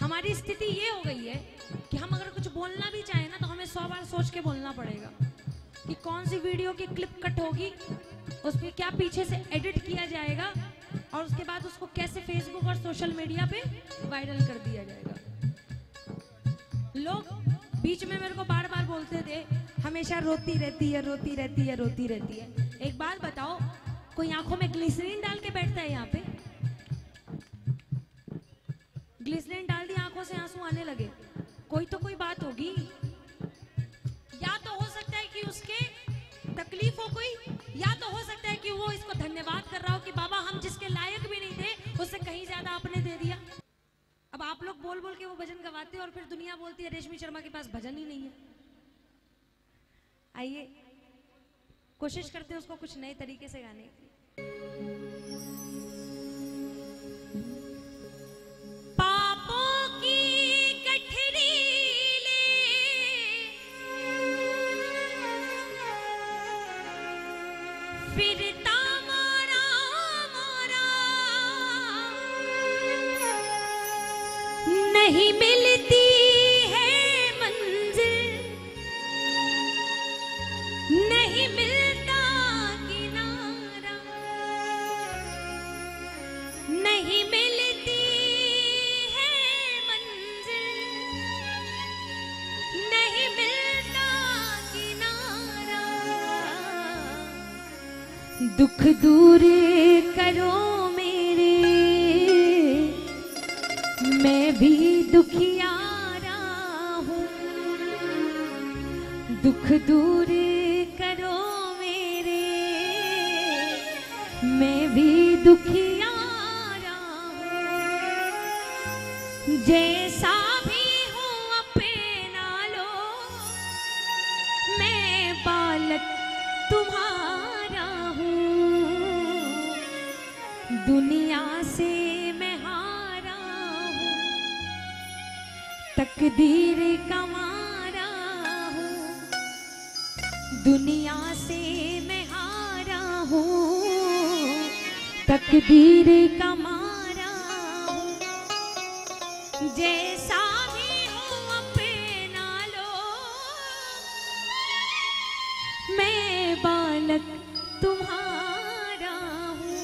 हमारी स्थिति ये हो गई है कि हम अगर कुछ बोलना भी चाहें ना तो हमें सौ बार सोच के बोलना पड़ेगा कि कौन सी वीडियो की क्लिप कट होगी उस पर क्या पीछे से एडिट किया जाएगा, और उसके बाद उसको कैसे फेसबुक और सोशल मीडिया पे वायरल कर दिया जाएगा। लोग बीच में मेरे को बार बार बोलते थे, हमेशा रोती रहती है, रोती रहती है, रोती रहती है। एक बात बताओ, कोई आँखों में ग्लिसरीन डाल के बैठता है यहाँ पे? ग्लिसरीन आँखों से आँसू आने लगे। कोई तो कोई बात होगी। या तो हो सकता है कि उसके तकलीफ़ हो कोई, या तो हो सकता है कि वो इसको धन्यवाद कर रहा हो कि बाबा हम जिसके लायक भी नहीं थे, उससे कहीं ज़्यादा आपने दे दिया। अब आप लोग बोल बोल के वो भजन गवाते और फिर दुनिया बोलती है, रेशमी शर्मा के पास भजन ही नहीं है। आइए, कोशिश करते हैं उसको कुछ नए तरीके से गाने। की दुख दूर करो मेरे। मैं भी दुखियारा हूँ। दुख दूर करो मेरे। मैं भी दुखियारा हूँ। जैसा तकदीर का मारा। जैसा भी हूँ अपना लो मैं बालक तुम्हारा हूँ।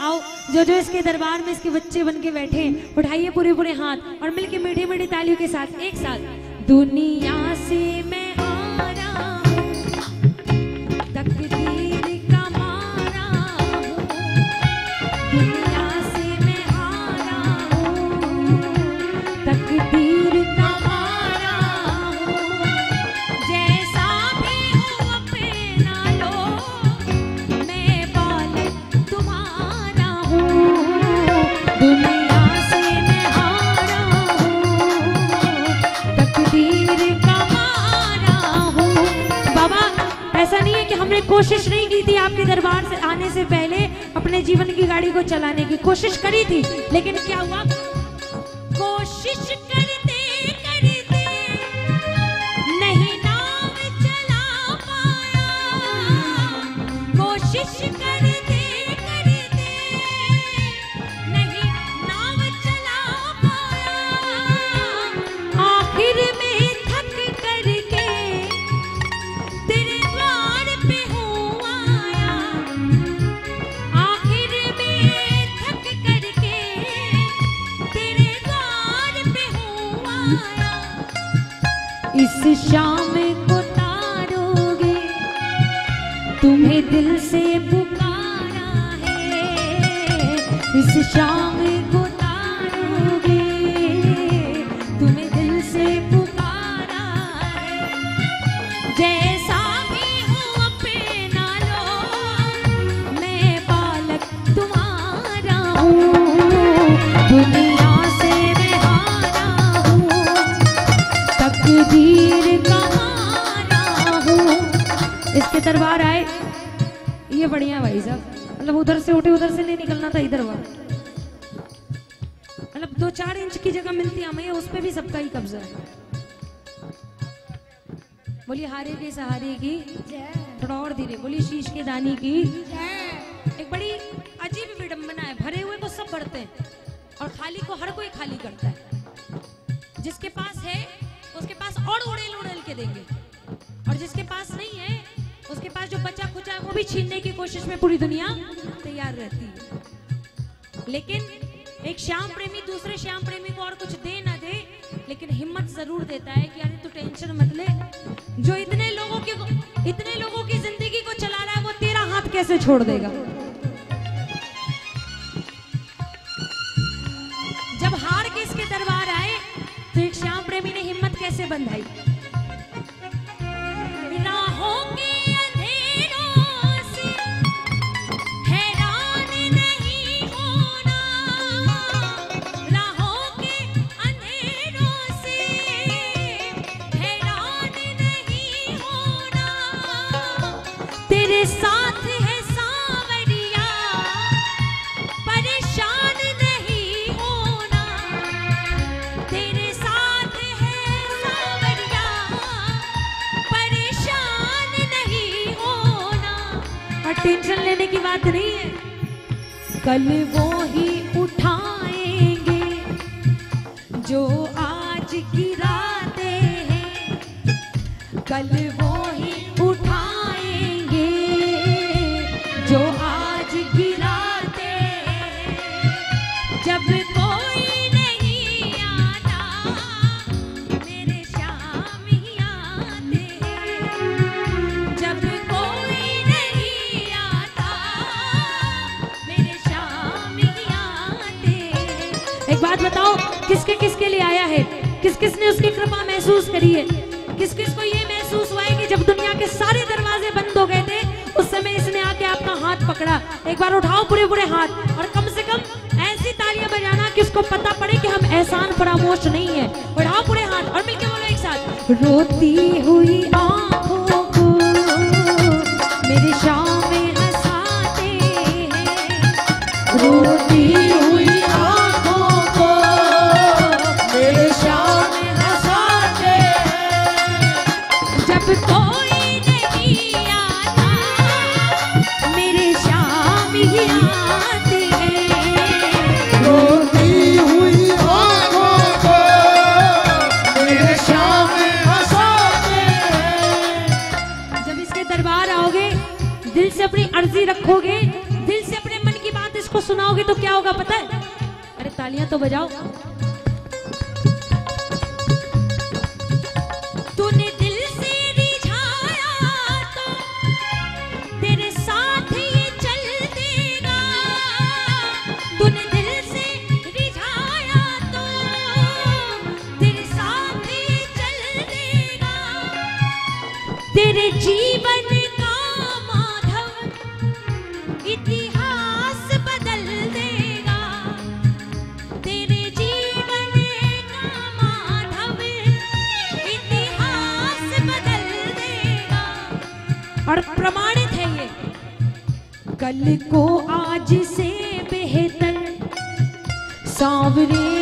आओ, जो जो इसके दरबार में इसके बच्चे बन के बैठे उठाइए पूरे पूरे हाथ और मिलके मीठी मीठी तालियों के साथ, एक साथ। दुनिया से मैं कोशिश नहीं की थी आपके दरबार से आने से पहले अपने जीवन की गाड़ी को चलाने की। कोशिश करी थी, लेकिन क्या हुआ? ये बढ़िया भाई साहब। मतलब उधर से उठे, उधर से नहीं निकलना था, इधर हुआ मतलब दो चार इंच की जगह मिलती है हमें, उस पे भी सबका ही कब्जा है। बोलिए, हारे के सहारे की, थोड़ा और धीरे बोलिए, शीश के दानी की। एक बड़ी अजीब विडंबना है भरे हुए को सब भरते हैं, और खाली को हर कोई खाली करता है। जिसके पास है, उसके पास और उड़ेल उड़ेल के देंगे, और जिसके पास भी छीनने की कोशिश में पूरी दुनिया तैयार रहती है। लेकिन एक श्याम प्रेमी दूसरे श्याम प्रेमी को और कुछ दे ना दे, लेकिन हिम्मत ज़रूर देता है कि अरे तू टेंशन मत ले। जो इतने लोगों के इतने लोगों की ज़िंदगी को चला रहा है, वो तेरा हाथ कैसे छोड़ देगा? जब हार के इसके दरबार आए तो एक श्याम प्रेमी ने हिम्मत कैसे बंधाई? कल वो ही उठाएँगे जो आज की रातें हैं। कल वो एक बात बताओ, किसके किसके लिए आया है? किस किस ने उसकी कृपा महसूस करी है? किस किस को ये महसूस हुआ है कि जब दुनिया के सारे दरवाजे बंद हो गए थे, उस समय इसने आके आपका हाथ पकड़ा। एक बार उठाओ पूरे पूरे हाथ, और कम से कम ऐसी तालियाँ बजाना कि उसको पता पड़े कि हम एहसान फरामोश नहीं है। उठाओ पूरे हाथ और मिलके बोलो एक साथ, रोती हुई आँखों शाम हंसाते हैं। रोती की बात इसको सुनाओगे तो क्या होगा पता है? अरे तालियाँ तो बजाओ। कल को आज से बेहतर। सांवरे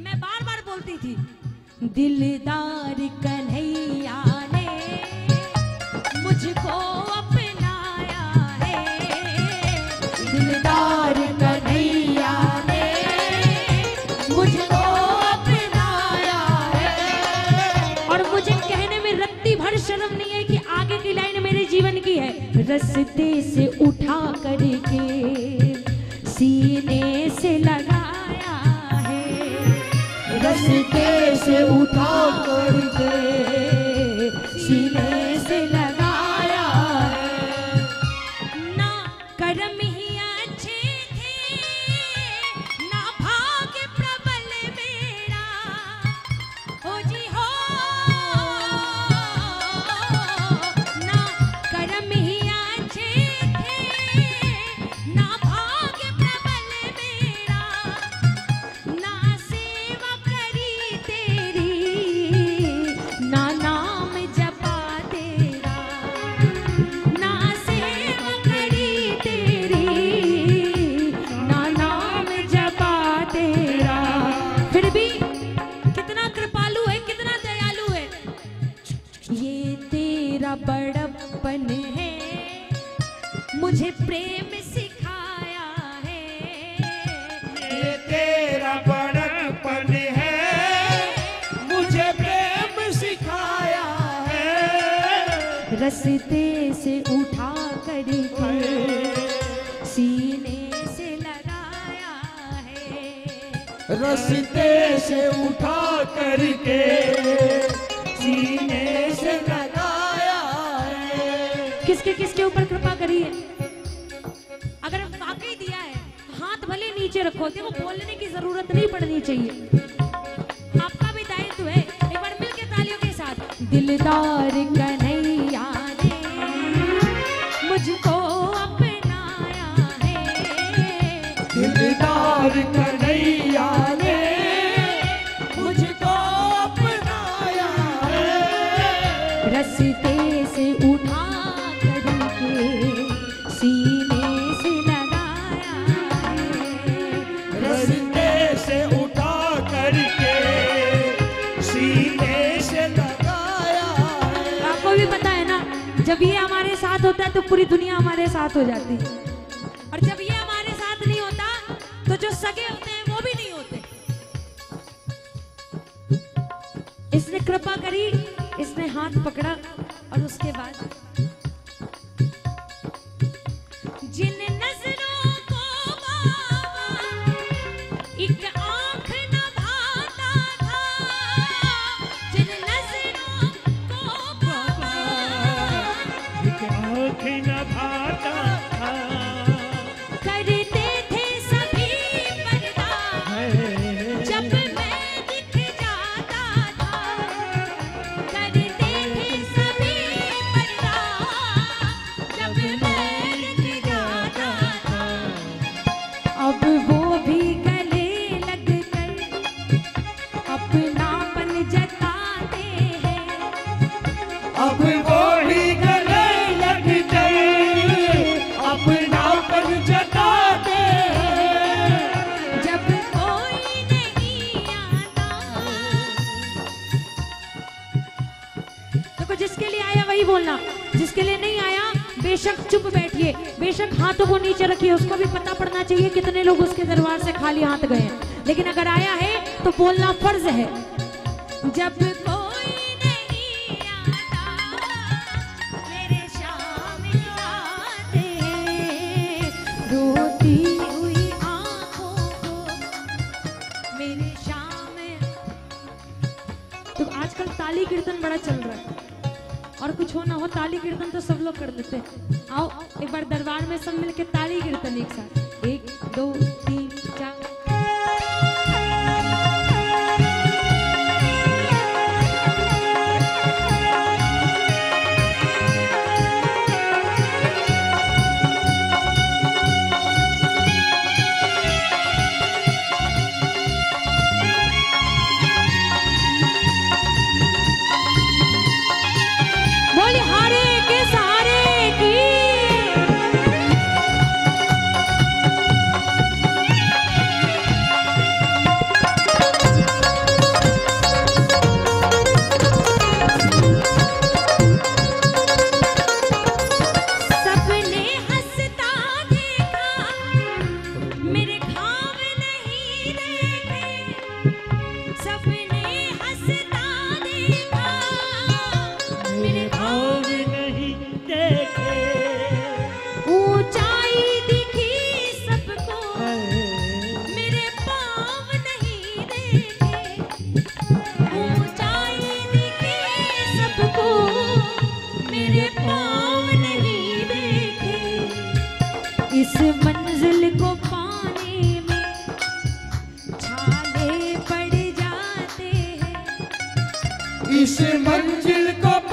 मैं बार बार बोलती थी, दिलदार कन्हैया ने मुझको ने मुझको और मुझे कहने में रत्ती भर शर्म नहीं है कि आगे की लाइन मेरे जीवन की है। रस्ते से उठा करके, सीने से लगाया है रस्ते से उठा रस्ते से उठा करके सीने से लगाया है। रस्ते से उठा करके सीने से लगाया है। किसके किसके ऊपर कृपा करी है अगर वाकई दिया है हाथ भले नीचे रखो देखो बोलने की ज़रूरत नहीं पड़नी चाहिए। आपका भी दायित्व है एक बार मिलके तालियों के साथ। दिलदार कन्हैया जब ये हमारे साथ होता है तो पूरी दुनिया हमारे साथ हो जाती है। सगे होते हैं, वो भी नहीं होते। इसने कृपा करी, इसने हाथ पकड़ा और उसके बाद जिसके लिए नहीं आया बेशक चुप बैठिए। बेशक हाथों को नीचे रखिए उसको भी पता पड़ना चाहिए कितने लोग उसके दरबार से खाली हाथ गए हैं। लेकिन अगर आया है तो बोलना फ़र्ज़ है। जब कोई नहीं आता मेरे शामिल आते रोती हुई आँखों को मेरे शामिल तो आजकल ताली कीर्तन बड़ा चल रहा है। और कुछ हो ना हो, ताली कीर्तन तो सब लोग कर लेते हैं। आओ, एक बार दरबार में सब मिलके ताली कीर्तन एक साथ। एक, दो, तीन इस मंजिल को